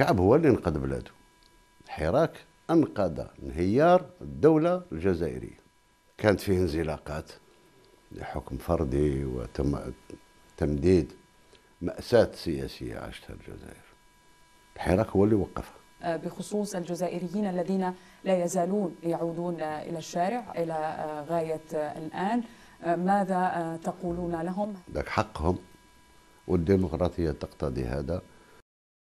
الشعب هو اللي انقذ بلاده. الحراك أنقذ انهيار الدولة الجزائرية. كانت فيه انزلاقات لحكم فردي وتم تمديد مأساة سياسية عاشتها الجزائر. الحراك هو اللي وقفها. آه، بخصوص الجزائريين الذين لا يزالون يعودون آه، إلى الشارع إلى آه، غاية الآن. ماذا تقولون لهم؟ ذاك حقهم. والديمقراطية تقتضي هذا.